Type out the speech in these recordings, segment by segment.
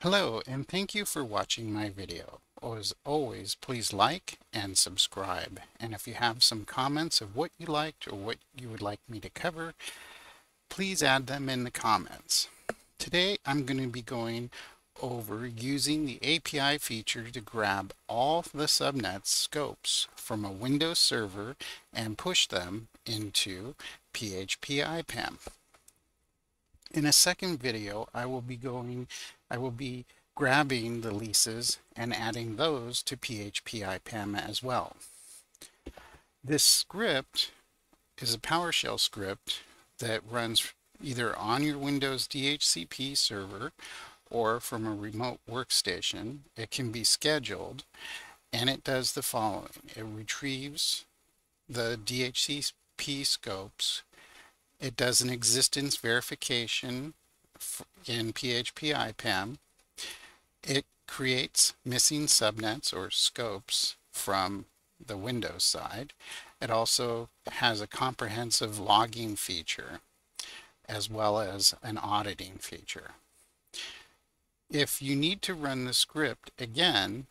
Hello and thank you for watching my video. As always, please like and subscribe. And if you have some comments of what you liked or what you would like me to cover, please add them in the comments. Today I'm going to be going over using the API feature to grab all the subnet scopes from a Windows server and push them into PHP IPAM. In a second video, I will be going, I will be grabbing the leases and adding those to PHP IPAM as well. This script is a PowerShell script that runs either on your Windows DHCP server or from a remote workstation. It can be scheduled and it does the following. It retrieves the DHCP scopes it does an existence verification in PHP IPAM. It creates missing subnets or scopes from the Windows side. It also has a comprehensive logging feature as well as an auditing feature. If you need to run the script again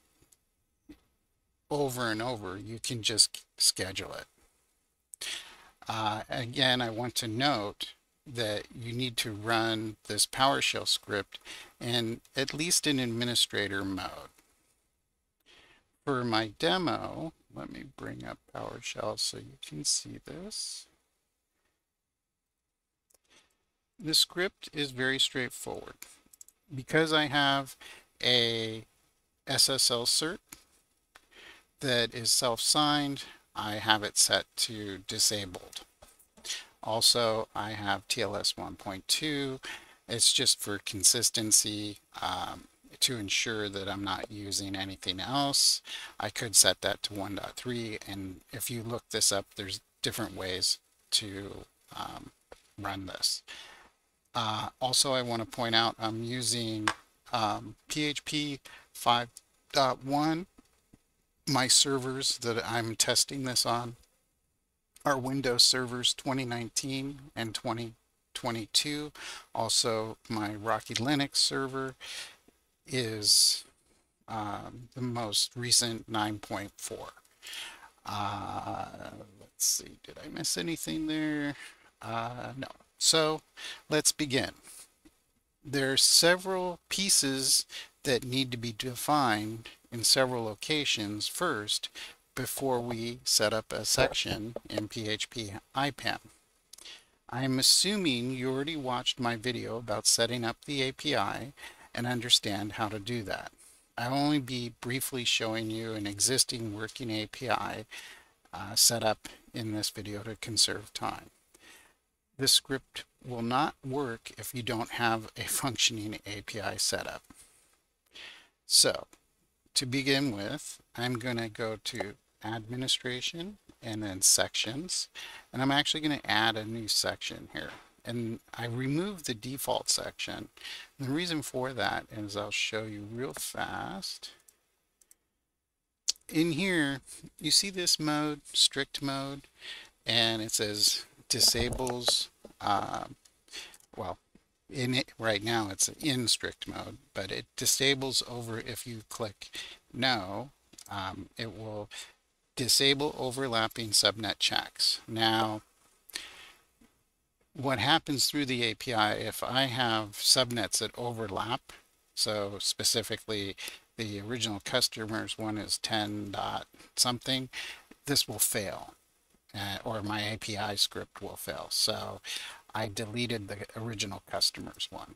over and over, you can just schedule it. Uh, again, I want to note that you need to run this PowerShell script in at least in administrator mode. For my demo, let me bring up PowerShell so you can see this. The script is very straightforward. Because I have a SSL cert that is self-signed, I have it set to disabled. Also, I have TLS 1.2. It's just for consistency um, to ensure that I'm not using anything else. I could set that to 1.3 and if you look this up, there's different ways to um, run this. Uh, also, I want to point out I'm using um, PHP 5.1 my servers that I'm testing this on are Windows servers 2019 and 2022. Also, my Rocky Linux server is um, the most recent 9.4. Uh, let's see, did I miss anything there? Uh, no. So let's begin. There are several pieces that need to be defined in several locations first before we set up a section in PHP IPAM. I'm assuming you already watched my video about setting up the API and understand how to do that. I'll only be briefly showing you an existing working API uh, set up in this video to conserve time. This script will not work if you don't have a functioning API setup. So to begin with, I'm going to go to administration and then sections. And I'm actually going to add a new section here. And I removed the default section. And the reason for that is I'll show you real fast. In here, you see this mode, strict mode, and it says disables, uh, well, in it right now it's in strict mode but it disables over if you click no um, it will disable overlapping subnet checks. Now what happens through the API if I have subnets that overlap so specifically the original customers one is 10 dot something this will fail uh, or my API script will fail. So I deleted the original customers one.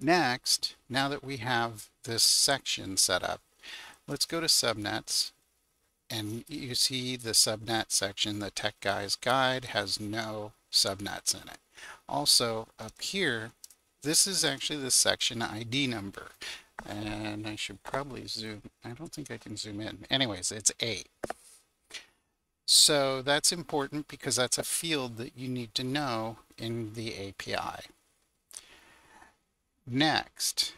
Next, now that we have this section set up, let's go to subnets and you see the subnet section, the tech guys guide has no subnets in it. Also up here, this is actually the section ID number and I should probably zoom. I don't think I can zoom in. Anyways, it's eight. So that's important because that's a field that you need to know in the API. Next,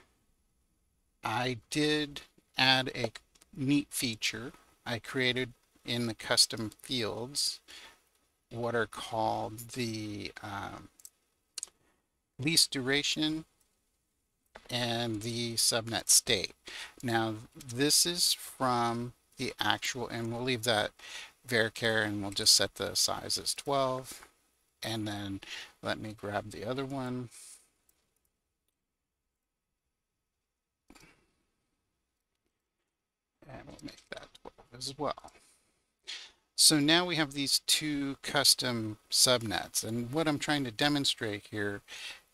I did add a neat feature I created in the custom fields what are called the um, lease duration and the subnet state. Now this is from the actual, and we'll leave that varchar and we'll just set the size as 12. And then let me grab the other one. And we'll make that 12 as well. So now we have these two custom subnets. And what I'm trying to demonstrate here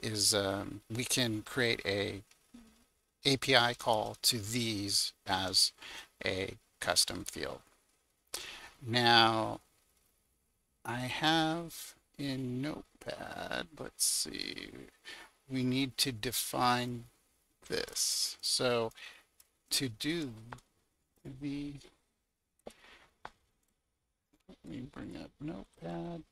is um, we can create a API call to these as a custom field. Now, I have in Notepad, let's see, we need to define this. So to do the, let me bring up Notepad.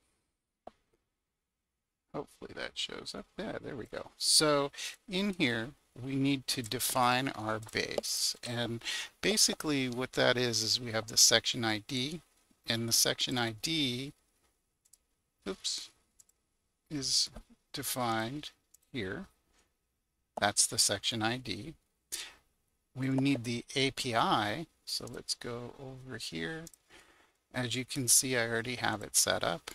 Hopefully that shows up. Yeah, there we go. So in here, we need to define our base. And basically what that is, is we have the section ID and the section ID, oops, is defined here. That's the section ID. We need the API. So let's go over here. As you can see, I already have it set up.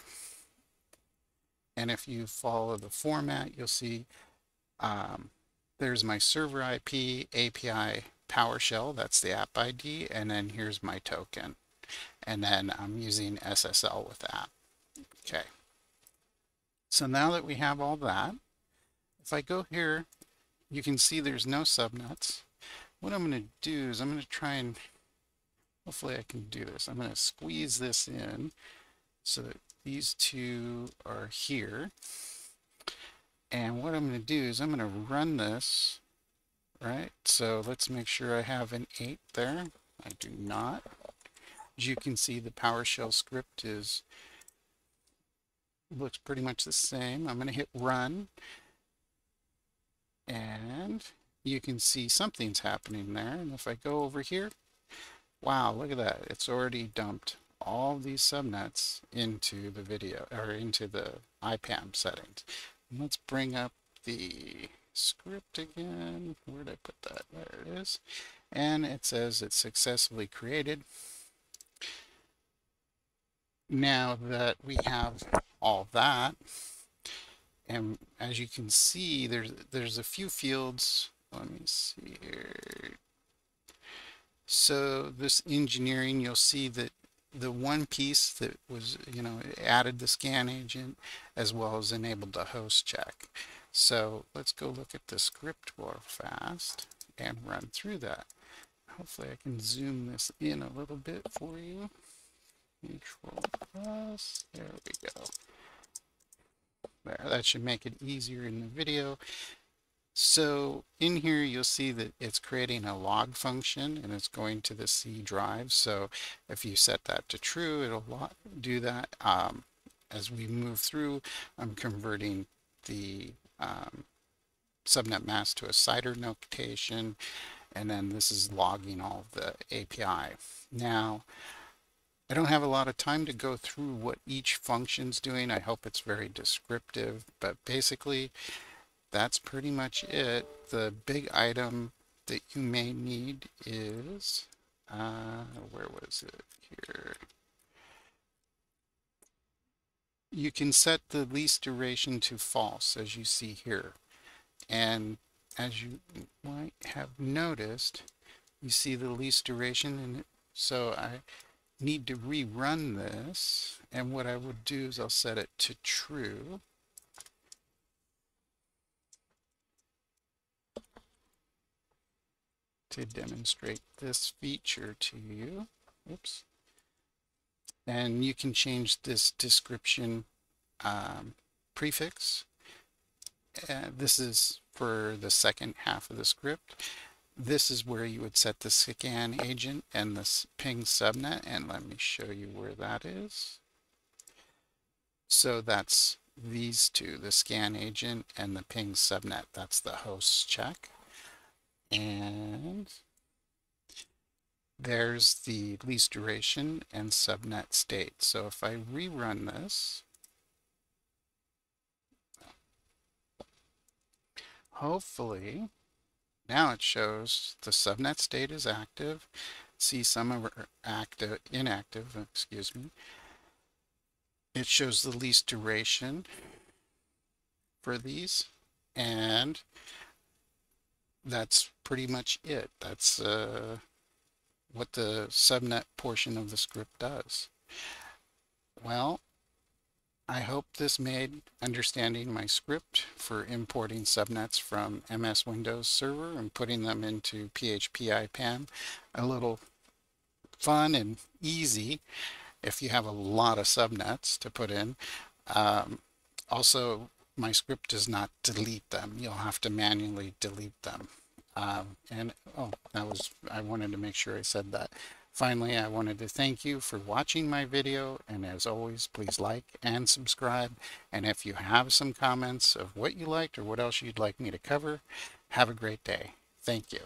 And if you follow the format, you'll see um, there's my server IP, API, PowerShell, that's the app ID, and then here's my token. And then I'm using SSL with that. Okay. So now that we have all that, if I go here, you can see there's no subnets. What I'm going to do is I'm going to try and, hopefully I can do this. I'm going to squeeze this in so that these two are here. And what I'm going to do is I'm going to run this, right? So let's make sure I have an 8 there. I do not. As you can see, the PowerShell script is looks pretty much the same. I'm going to hit run. And you can see something's happening there. And if I go over here, wow, look at that. It's already dumped all these subnets into the video or into the IPAM settings. Let's bring up the script again. Where did I put that? There it is. And it says it's successfully created. Now that we have all that, and as you can see, there's there's a few fields. Let me see here. So this engineering, you'll see that the one piece that was, you know, added the scan agent as well as enabled the host check. So let's go look at the script real fast and run through that. Hopefully I can zoom this in a little bit for you. Control plus, there we go. There, that should make it easier in the video. So in here, you'll see that it's creating a log function and it's going to the C drive. So if you set that to true, it'll do that. Um, as we move through, I'm converting the um, subnet mask to a CIDR notation, and then this is logging all the API. Now, I don't have a lot of time to go through what each function's doing. I hope it's very descriptive, but basically that's pretty much it. The big item that you may need is, uh, where was it here? You can set the lease duration to false as you see here. And as you might have noticed, you see the lease duration and so I need to rerun this and what I would do is I'll set it to true to demonstrate this feature to you. Oops. And you can change this description um, prefix. Uh, this is for the second half of the script. This is where you would set the scan agent and the ping subnet. And let me show you where that is. So that's these two, the scan agent and the ping subnet. That's the host check. And there's the lease duration and subnet state. So if I rerun this, hopefully Now it shows the subnet state is active. See some are active, inactive, excuse me. It shows the lease duration for these and that's pretty much it. That's uh, what the subnet portion of the script does. Well, I hope this made understanding my script for importing subnets from MS Windows Server and putting them into PHP IPAM a little fun and easy if you have a lot of subnets to put in. Um, also, my script does not delete them. You'll have to manually delete them. Um, and oh, that was, I wanted to make sure I said that. Finally, I wanted to thank you for watching my video. And as always, please like and subscribe. And if you have some comments of what you liked or what else you'd like me to cover, have a great day. Thank you.